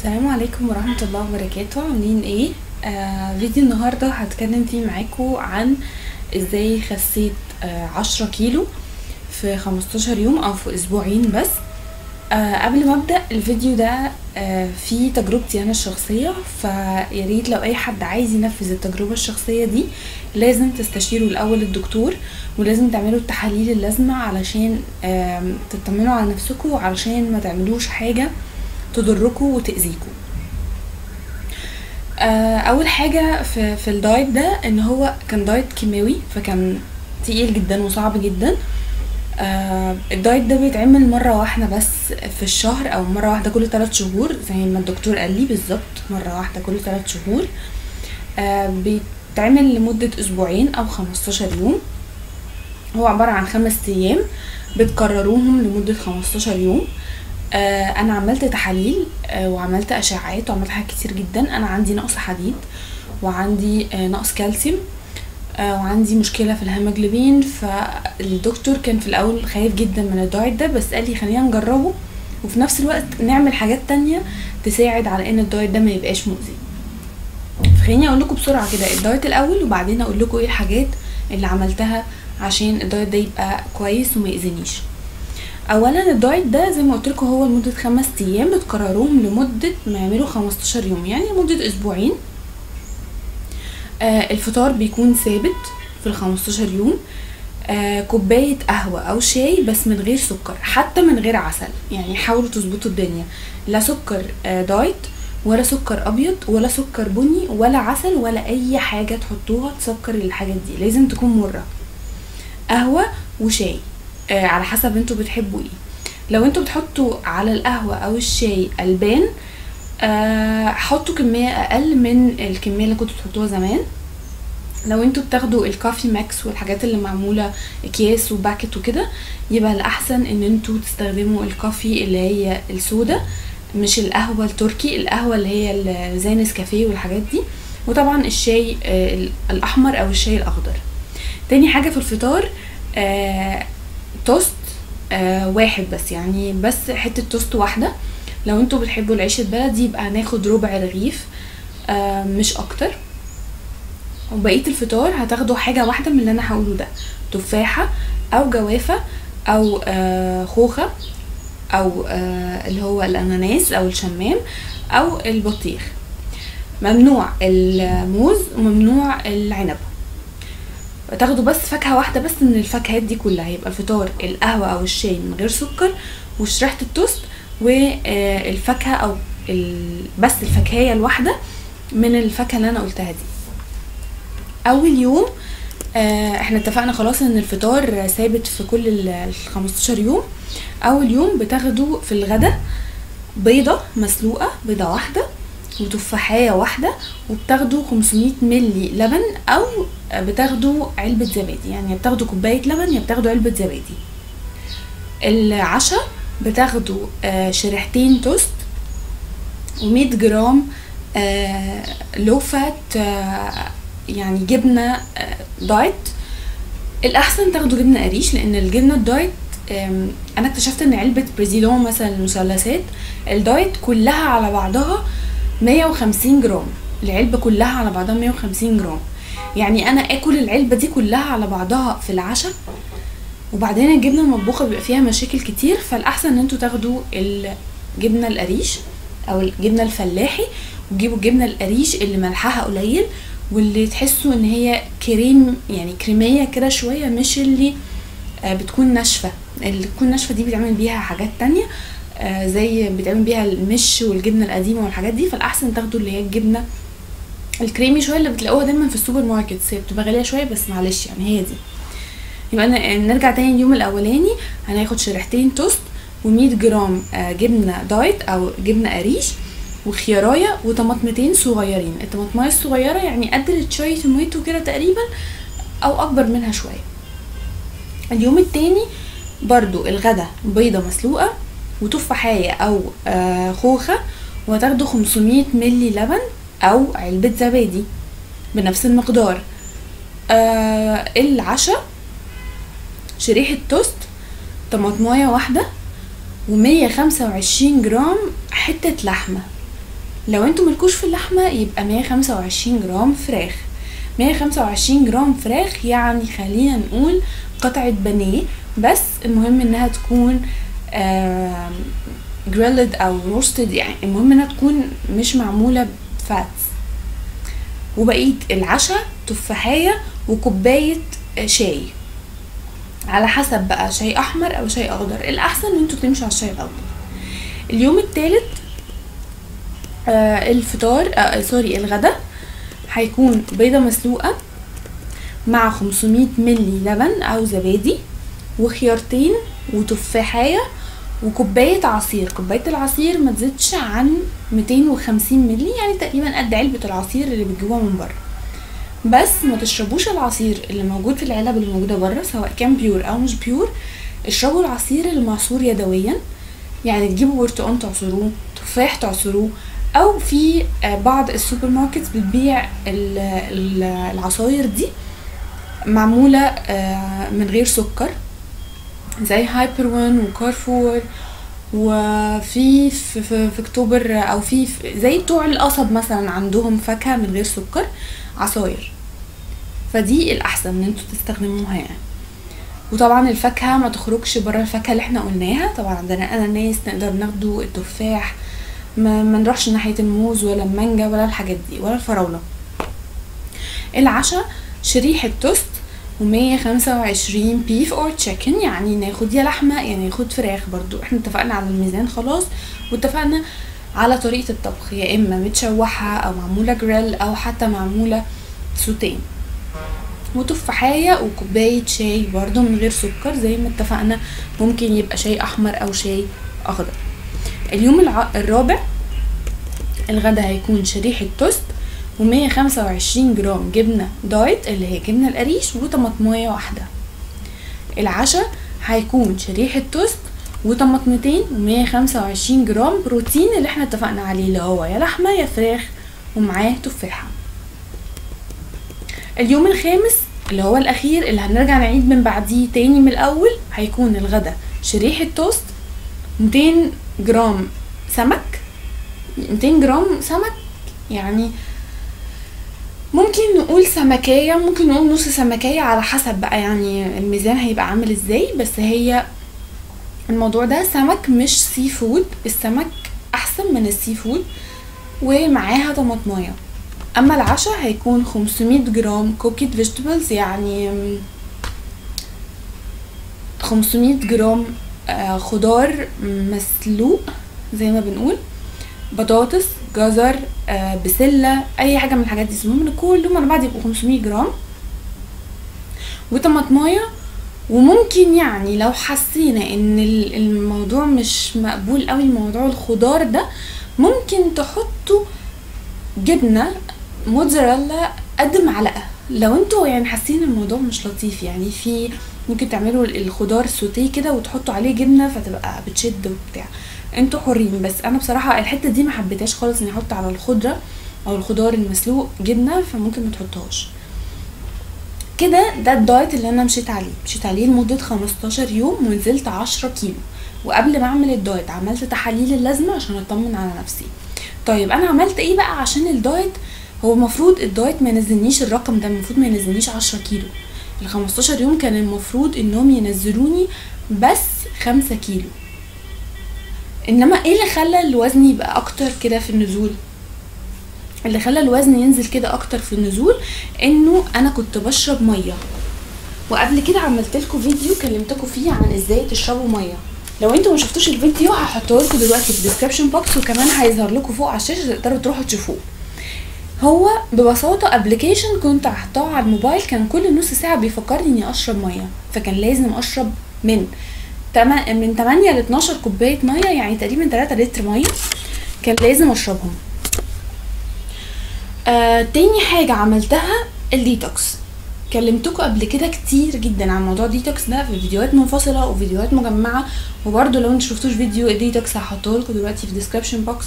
السلام عليكم ورحمة الله وبركاته. عاملين إيه؟ آه فيديو النهاردة هتكلم فيه معاكم عن إزاي خسيت آه عشرة كيلو في خمستاشر يوم أو في أسبوعين بس. آه قبل ما ابدأ الفيديو ده آه فيه تجربتي أنا الشخصية فياريت لو اي حد عايز ينفذ التجربة الشخصية دي لازم تستشيروا الأول الدكتور ولازم تعملوا التحاليل اللازمة علشان آه تطمنوا على نفسكم وعلشان ما تعملوش حاجة تضركم وتاذيكم آه أول حاجة في في الدايت ده إن هو كان دايت كيماوي فكان تقيل جدا وصعب جدا. آه الدايت ده بيتعمل مرة واحدة بس في الشهر أو مرة واحدة كل ثلاث شهور زي ما الدكتور قال لي بالظبط مرة واحدة كل ثلاث شهور. آه بيتعمل لمدة أسبوعين أو خمستاشر يوم. هو عبارة عن خمس أيام بتكرروهم لمدة خمستاشر يوم. آه أنا عملت تحاليل آه وعملت أشعات وعملت حاجات كتير جدا. أنا عندي نقص حديد وعندي آه نقص كالسيوم وعندي مشكلة في الهيموجلوبين. فالدكتور كان في الأول خايف جدا من الدايت ده بس قال لي خلينا نجربه وفي نفس الوقت نعمل حاجات تانية تساعد على إن الدايت ده ما يبقاش مؤذي. فخليني أقول لكم بسرعة كده الدايت الأول وبعدين أقول لكم إيه الحاجات اللي عملتها عشان الدايت ده يبقى كويس وما يأذينيش اولا الدايت ده زي ما قلت لكم هو لمدة خمس أيام بتكرروهم لمدة ما تعملوا 15 يوم يعني لمدة أسبوعين. آه الفطار بيكون ثابت في ال 15 يوم. آه كوباية قهوة أو شاي بس من غير سكر حتى من غير عسل يعني حاولوا تظبطوا الدنيا. لا سكر آه دايت ولا سكر أبيض ولا سكر بني ولا عسل ولا أي حاجة تحطوها تسكر الحاجات دي لازم تكون مرة. قهوة وشاي. على حسب أنتوا بتحبوا إيه. لو أنتوا بتحطوا على القهوة أو الشاي ألبان آه حطوا كمية أقل من الكمية اللي كنتوا بتحطوها زمان. لو أنتوا بتاخدوا ال coffee mix والحاجات اللي معمولة أكياس و packet وكده يبقى الأحسن إن أنتوا تستخدموا ال coffee اللي هي السودا مش القهوة التركي القهوة اللي هي زي نسكافيه والحاجات دي. وطبعا الشاي آه الأحمر أو الشاي الأخضر. تاني حاجة في الفطار آه توست آه واحد بس يعني بس حتة توست واحدة. لو أنتوا بتحبوا العيش البلدي يبقى هناخد ربع رغيف آه مش أكتر. وبقية الفطار هتاخدوا حاجة واحدة من اللي أنا هقوله ده تفاحة أو جوافة أو آه خوخة أو آه اللي هو الأناناس أو الشمام أو البطيخ. ممنوع الموز وممنوع العنب. تاخدوا بس فاكهة واحدة بس من الفاكهات دي كلها. يبقى الفطار القهوة أو الشاي من غير سكر وشريحة التوست والفاكهة أو بس الفاكهية الواحدة من الفاكهة اللي أنا قلتها دي. أول يوم إحنا اتفقنا خلاص إن الفطار ثابت في كل ال 15 يوم. أول يوم بتاخدوا في الغدا بيضة مسلوقة بيضة واحدة. وتفاحية واحدة وبتاخدوا 500 ملي لبن أو بتاخدوا علبة زبادي. يعني بتاخدوا كوباية لبن يا بتاخدوا علبة زبادي. العشاء بتاخدوا آه شريحتين توست ومية جرام آه لو فات آه يعني جبنة دايت. الأحسن تاخدوا جبنة قريش لأن الجبنة الدايت أنا اكتشفت إن علبة بريزيدون مثلا المثلثات الدايت كلها على بعضها مية وخمسين جرام. العلبة كلها على بعضها مية وخمسين جرام. يعني أنا آكل العلبة دي كلها على بعضها في العشاء وبعدين الجبنة المطبوخة بيبقى فيها مشاكل كتير فالأحسن إن أنتوا تاخدوا الجبنة القريش أو الجبنة الفلاحي وتجيبوا الجبنة القريش اللي ملحها قليل واللي تحسوا إن هي كريم يعني كريمية كده شوية مش اللي بتكون ناشفة. اللي تكون ناشفة دي بيتعمل بيها حاجات تانية. زي بيتعمل بيها المش والجبنة القديمة والحاجات دي فالأحسن تاخدوا اللي هي الجبنة الكريمي شوية اللي بتلاقوها دايما في السوبر ماركت هي بتبقى غالية شوية بس معلش يعني هي دي. يبقى نرجع تاني اليوم الأولاني هناخد شريحتين توست و100 جرام جبنة دايت أو جبنة قريش وخيارايه وطماطمتين صغيرين. الطماطماية الصغيرة يعني قد شوية توميتو كده تقريبا أو أكبر منها شوية. اليوم التاني برضو الغدا بيضة مسلوقة وتفاحيه أو خوخة وهتاخدوا 500 ملي لبن أو علبة زبادي بنفس المقدار. آه العشاء شريحة توست طماطماية واحدة ومية خمسة وعشرين جرام حتة لحمة. لو أنتوا ملكوش في اللحمة يبقى 125 جرام فراخ. 125 جرام فراخ يعني خلينا نقول قطعة بانيه بس المهم إنها تكون grilled أو roasted يعني المهم إنها تكون مش معمولة ب fats. وبقية العشاء تفاحة وكوباية شاي. على حسب بقى شاي أحمر أو شاي أخضر. الأحسن إن أنتوا تمشوا على الشاي الأخضر. اليوم الثالث آه الفطار آه سوري الغدا هيكون بيضة مسلوقة مع 500 ملي لبن أو زبادي وخيارتين وتفاحية وكوباية عصير. كوباية العصير ما تزيدش عن 250 ملي يعني تقريبا قد علبة العصير اللي بتجيبوها من بره. بس ما تشربوش العصير اللي موجود في العلب اللي موجودة بره سواء كان pure أو مش pure اشربوا العصير المعصور يدويا. يعني تجيبوا برتقان تعصروه تفاح تعصروه أو في بعض ال supermarkets بتبيع العصاير دي معمولة من غير سكر. زي هايبر وان وكارفور وفي في, في, في اكتوبر أو في, في زي بتوع القصب مثلا عندهم فاكهة من غير سكر عصاير. فدي الأحسن إن أنتوا تستخدموها يعني. وطبعا الفاكهة ما تخرجش بره الفاكهة اللي إحنا قلناها. طبعا عندنا أناناس نقدر ناخده التفاح. ما, ما نروحش ناحية الموز ولا المانجا ولا الحاجات دي ولا الفراولة. العشاء شريحة توست و125 beef or chicken يعني ناخد يا لحمة يا ناخد فراخ برضو. إحنا اتفقنا على الميزان خلاص واتفقنا على طريقة الطبخ. يا إما متشوحة أو معمولة جريل أو حتى معمولة سوتيه وتفاحية وكوباية شاي برضو من غير سكر زي ما اتفقنا ممكن يبقى شاي أحمر أو شاي أخضر. اليوم. الرابع الغدا هيكون شريحة توست. ومية خمسة وعشرين جرام جبنة diet اللي هي جبنة القريش وطماطمية واحدة. العشاء هيكون شريحة توست وطماطمتين ومية خمسة وعشرين جرام بروتين اللي إحنا اتفقنا عليه اللي هو يا لحمة يا فراخ ومعاه تفاحة. اليوم الخامس اللي هو الأخير اللي هنرجع نعيد من بعديه تاني من الأول هيكون الغدا شريحة توست ميتين جرام سمك ميتين جرام سمك يعني ممكن نقول سمكية ممكن نقول نص سمكية على حسب بقى يعني الميزان هيبقى عامل إزاي بس هي الموضوع ده سمك مش sea food السمك أحسن من ال sea food ومعاها طماطمايه أما العشاء هيكون 500 جرام cooked vegetables يعني 500 جرام خضار مسلوق زي ما بنقول. بطاطس جزر بسلة أي حاجة من الحاجات دي. المهم كلهم على بعض يبقوا 500 جرام وطماطمايه وممكن يعني لو حسينا إن الموضوع مش مقبول قوي موضوع الخضار ده ممكن تحطوا جبنة موتزاريلا قد معلقة. لو أنتوا يعني حاسين الموضوع مش لطيف يعني في ممكن تعملوا الخضار سوتيه كده وتحطوا عليه جبنة فتبقى بتشد وبتاع. أنتوا حرين. بس أنا بصراحة الحتة دي ما حبيتهاش خالص اني أحط على الخضرة أو الخضار المسلوق جبنة فممكن ما تحطهاش. كده ده ال diet اللي أنا مشيت عليه. مشيت عليه لمدة 15 يوم ونزلت 10 كيلو. وقبل ما اعمل ال diet عملت تحاليل اللازمة عشان اطمن على نفسي. طيب أنا عملت إيه بقى عشان ال diet؟ هو المفروض ال diet ما ينزلنيش الرقم ده المفروض ما ينزلنيش 10 كيلو. ال 15 يوم كان المفروض انهم ينزلوني بس 5 كيلو. إنما إيه اللي خلى الوزن يبقى أكتر كده في النزول؟ اللي خلى الوزن ينزل كده أكتر في النزول إنه أنا كنت بشرب مية. وقبل كده عملت لكم فيديو كلمتكم فيه عن إزاي تشربوا مية. لو أنتوا ما شفتوش الفيديو هحطه لكم دلوقتي في ال description box وكمان هيظهر لكم فوق على الشاشة تقدروا تروحوا تشوفوه. هو ببساطة application كنت حطاه على الموبايل كان كل نص ساعة بيفكرني إني أشرب مية فكان لازم أشرب من. من 8 ل 12 كوباية مية يعني تقريبا 3 لتر مية كان لازم أشربهم. آه تاني حاجة عملتها الديتوكس. كلمتكم قبل كده كتير جدا عن موضوع ديتوكس ده في فيديوهات منفصلة وفيديوهات مجمعة وبرده لو أنتوا شفتوش فيديو الديتوكس هحطه لكم دلوقتي في ال description box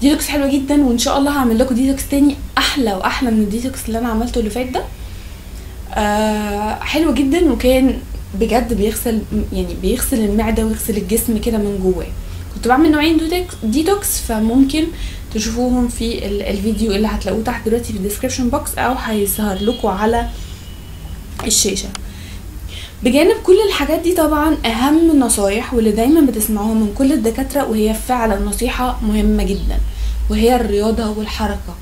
detox حلوة جدا وإن شاء الله هعمل لكم ديتوكس تاني أحلى وأحلى من الديتوكس اللي أنا عملته اللي فات ده. آه حلو جدا وكان بجد بيغسل يعني بيغسل المعدة ويغسل الجسم كده من جواه. كنت بعمل نوعين ديتوكس فممكن تشوفوهم في ال- الفيديو اللي هتلاقوه تحت دلوقتي في ال description box أو هيظهر لكم على الشاشة. بجانب كل الحاجات دي طبعا أهم النصايح واللي دايما بتسمعوها من كل الدكاترة وهي فعلا نصيحة مهمة جدا وهي الرياضة والحركة.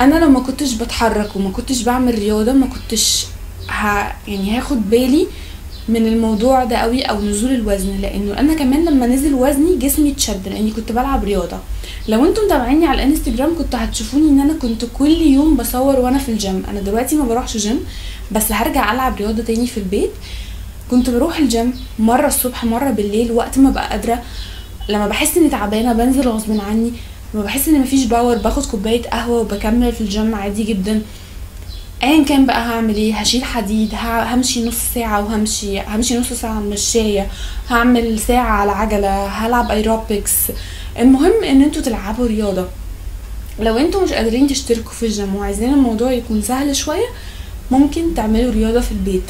أنا لو ما كنتش بتحرك وما كنتش بعمل رياضة ما كنتش ها يعني هاخد بالي من الموضوع ده قوي أو نزول الوزن. لأنه أنا كمان لما نزل وزني جسمي اتشد لاني كنت بلعب رياضة. لو أنتم متابعيني على الانستجرام كنتوا هتشوفوني ان أنا كنت كل يوم بصور وأنا في الجيم. أنا دلوقتي ما بروحش جيم بس هرجع العب رياضة تاني في البيت. كنت بروح الجيم مرة الصبح مرة بالليل وقت ما ابقى قادرة. لما بحس اني تعبانة بنزل غصب عني. لما بحس ان مفيش power باخد كوباية قهوة وبكمل في الجيم عادي جدا. ايا كان بقى هعمل إيه؟ هشيل حديد همشي نص ساعة وهمشي همشي نص ساعة مشايه هعمل ساعة على عجلة هلعب ايروبكس المهم إن أنتوا تلعبوا رياضة. لو أنتوا مش قادرين تشتركوا في الجيم وعايزين الموضوع يكون سهل شوية ممكن تعملوا رياضة في البيت.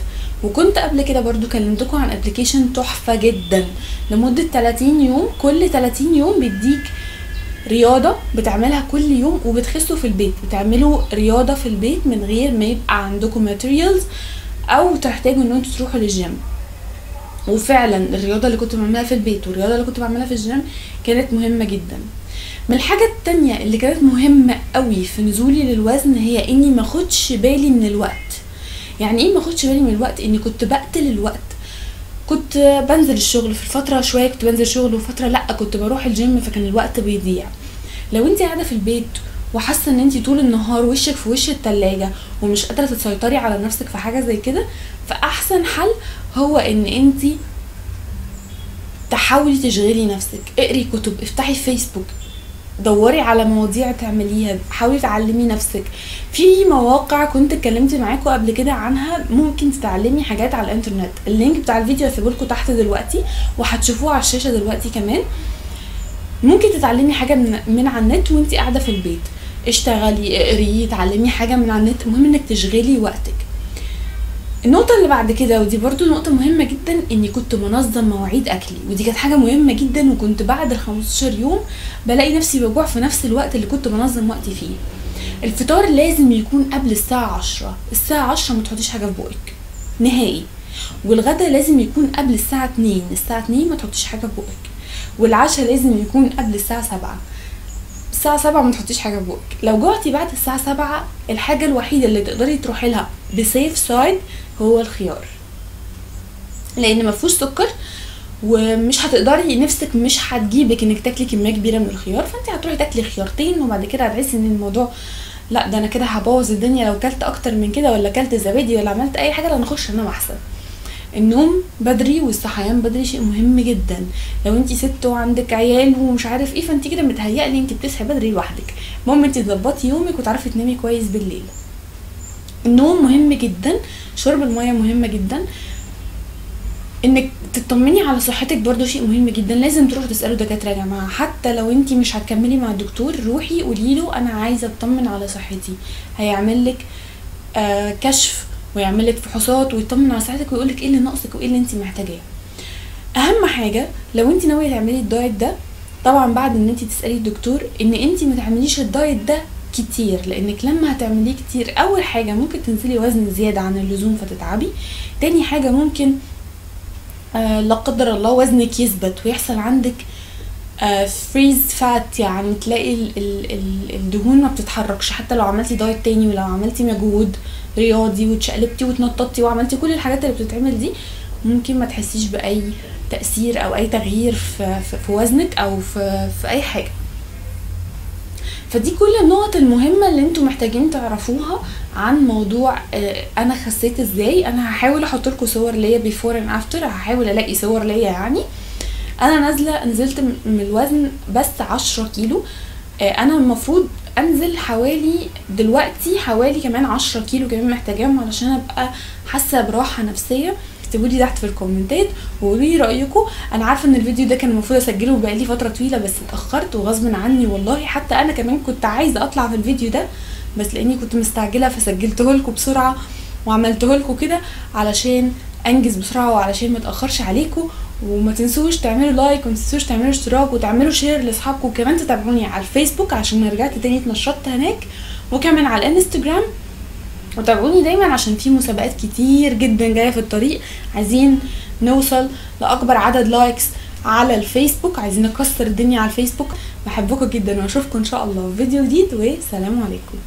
وكنت قبل كده برضو كلمتكم عن application تحفة جدا. لمدة 30 يوم كل 30 يوم بيديك رياضة بتعملها كل يوم وبتخسوا في البيت. بتعملوا رياضة في البيت من غير ما يبقى عندكم materials أو تحتاجوا إن أنتوا تروحوا للجيم وفعلا الرياضة اللي كنت بعملها في البيت والرياضة اللي كنت بعملها في الجيم كانت مهمة جدا. من الحاجة التانية اللي كانت مهمة قوي في نزولي للوزن هي إني ما اخدش بالي من الوقت. يعني إيه ما اخدش بالي من الوقت؟ إني كنت بقتل الوقت. كنت بنزل الشغل في الفترة شوية كنت بنزل شغل وفترة لأ كنت بروح الجيم فكان الوقت بيضيع. لو انت قاعدة في البيت وحاسة إن انت طول النهار وشك في وش التلاجة ومش قادرة تسيطري على نفسك في حاجة زي كده فأحسن حل هو إن انت تحاولي تشغلي نفسك. اقري كتب افتحي فيسبوك دوري على مواضيع تعمليها حاولي تعلمي نفسك. في مواقع كنت اتكلمت معاكم قبل كده عنها ممكن تتعلمي حاجات على الإنترنت. اللينك بتاع الفيديو هسيبه لكم تحت دلوقتي وهتشوفوه على الشاشة دلوقتي كمان. ممكن تتعلمي حاجة من, من على النت وانت قاعدة في البيت. اشتغلي اقري اتعلمي حاجة من على النت. المهم انك تشغلي وقتك. النقطة اللي بعد كده ودي برضو نقطة مهمة جدا إني كنت منظم مواعيد أكلي. ودي كانت حاجة مهمة جدا وكنت بعد ال 15 يوم بلاقي نفسي بجوع في نفس الوقت اللي كنت بنظم وقتي فيه. الفطار لازم يكون قبل الساعة عشرة. الساعة عشرة ما تحطيش حاجة في بقك. نهائي. والغدا لازم يكون قبل الساعة اتنين. الساعة اتنين ما تحطيش حاجة في بقك. والعشاء لازم يكون قبل الساعة سبعة. الساعة سبعة ما تحطيش حاجة في بقك. لو جوعتي بعد الساعة سبعة الحاجة الوحيدة اللي تقدري تروحي لها بسيف سايد هو الخيار. لأن ما فيهوش سكر ومش هتقدري نفسك مش هتجيبك إنك تاكلي كمية كبيرة من الخيار فأنت هتروحي تاكلي خيارتين وبعد كده هتحسي إن الموضوع لأ ده أنا كده هبوظ الدنيا لو كلت أكتر من كده ولا كلت زبادي ولا عملت أي حاجة لا أنا اخش أنام أحسن. النوم بدري والصحيان بدري شيء مهم جدا. لو أنت ست وعندك عيال ومش عارف إيه فأنت كده متهيألي أنت بتصحي بدري لوحدك. المهم أنت تظبطي يومك وتعرفي تنامي كويس بالليل. النوم مهم جدا شرب المية مهمة جدا. إنك تطمني على صحتك برضو شيء مهم جدا. لازم تروحوا تسألوا دكاترة يا جماعة. حتى لو انت مش هتكملي مع الدكتور روحي قولي له أنا عايزة أطمن على صحتي. هيعمل لك آه كشف ويعمل لك فحوصات ويطمن على صحتك ويقول لك إيه اللي ناقصك وإيه اللي انت محتاجاه. أهم حاجة لو انت ناوية تعملي ال diet ده طبعا بعد إن انت تسألي الدكتور إن انت ما تعمليش ال diet ده كتير لأنك لما هتعمليه كتير أول حاجة ممكن تنزلي وزن زيادة عن اللزوم فتتعبي. تاني حاجة ممكن آه لا قدر الله وزنك يثبت ويحصل عندك آه freeze fat يعني تلاقي ال ال ال الدهون ما بتتحركش. حتى لو عملتي diet تاني ولو عملتي مجهود رياضي واتشقلبتي واتنططتي وعملتي كل الحاجات اللي بتتعمل دي ممكن ما تحسيش بأي تأثير أو أي تغيير في, في, في وزنك أو في, في أي حاجة. فدي كل النقط المهمة اللي أنتوا محتاجين تعرفوها عن موضوع آه أنا خسيت إزاي. أنا هحاول أحط لكم صور ليا before and after هحاول ألاقي صور ليا يعني. أنا نازلة نزلت من الوزن بس عشرة كيلو. آه أنا المفروض أنزل حوالي دلوقتي حوالي كمان عشرة كيلو كمان محتاجاهم علشان أبقى حاسة براحة نفسية. اكتبوا لي تحت في الكومنتات وقولوا لي رأيكم. أنا عارفة إن الفيديو ده كان المفروض أسجله بقالي فترة طويلة بس اتأخرت وغصب عني والله. حتى أنا كمان كنت عايزة أطلع في الفيديو ده بس لأني كنت مستعجلة فسجلته لكم بسرعة وعملته لكم كده علشان أنجز بسرعة وعلشان ما اتاخرش عليكم. وما تنسوش تعملوا لايك وما تنسوش تعملوا اشتراك وتعملوا شير لأصحابكم. وكمان تتابعوني على الفيسبوك عشان رجعت تاني اتنشطت هناك. وكمان على الانستجرام وتابعوني دايما عشان في مسابقات كتير جدا جاية في الطريق. عايزين نوصل لأكبر عدد likes على الفيسبوك. عايزين نكسر الدنيا على الفيسبوك. بحبكم جدا وأشوفكم إن شاء الله في فيديو جديد وسلام عليكم.